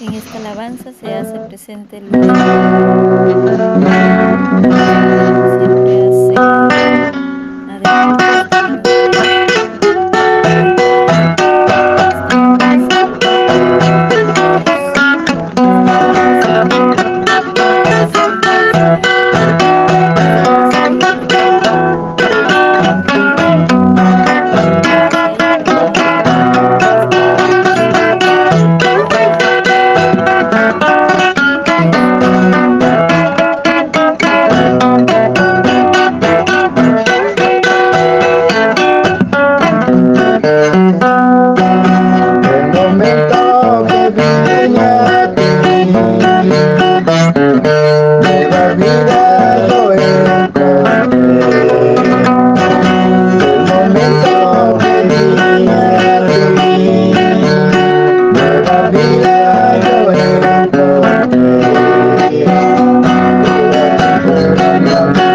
En esta alabanza se hace presente el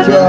Joe.